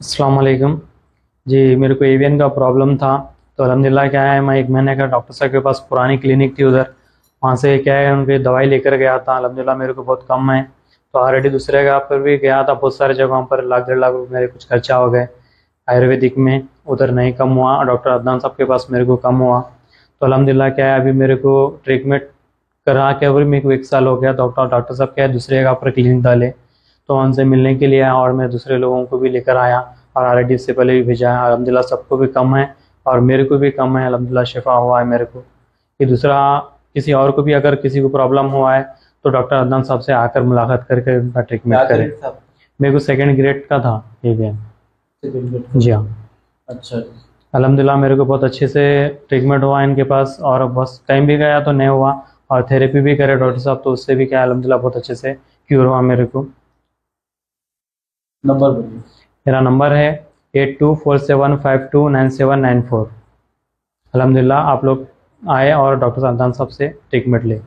अस्सलाम वालेकुम जी, मेरे को एवियन का प्रॉब्लम था तो अलहमदिल्ला क्या है, मैं एक महीने का डॉक्टर साहब के पास पुरानी क्लिनिक थी उधर। वहाँ से क्या है, उनकी दवाई लेकर गया था अलहमदिल्ला मेरे को बहुत कम है। तो ऑलरेडी दूसरे जगह पर भी गया था, बहुत सारे जगहों पर, लाख, डेढ़ लाख रुपये मेरे कुछ खर्चा हो गए। आयुर्वेदिक में उधर नहीं कम हुआ डॉक्टर अदनान साहब के पास मेरे को कम हुआ। तो अलहमदिल्ला क्या है, अभी मेरे को ट्रीटमेंट करा के अभी मेरे को एक साल हो गया डॉक्टर डॉक्टर साहब क्या है, दूसरे जगह पर क्लिनिक डाले। तो उनसे मिलने के लिए और मैं दूसरे लोगों को भी लेकर आया और आर से पहले भी भेजा है। अलहमदिल्ला सबको भी कम है और मेरे को भी कम है। अलहमदिल्ला शिफा हुआ है मेरे को। ये दूसरा किसी और को भी अगर किसी को प्रॉब्लम हुआ है तो डॉक्टर अदनान साहब से आकर मुलाकात करके उनका ट्रीटमेंट करें। मेरे को सेकेंड ग्रेड का था ये भी जी हाँ। अच्छा। अलहमदिल्ला मेरे को बहुत अच्छे से ट्रीटमेंट हुआ इनके पास और बस टाइम भी गया तो नहीं हुआ और थेरेपी भी करे डॉक्टर साहब तो उससे भी क्या अलहमदिल्ला बहुत अच्छे से क्यूर हुआ मेरे को। नंबर बोलिए मेरा नंबर है eight two four seven five two nine seven nine four. अलहमदिल्ला आप लोग आए और डॉक्टर साहब से ट्रीटमेंट लें।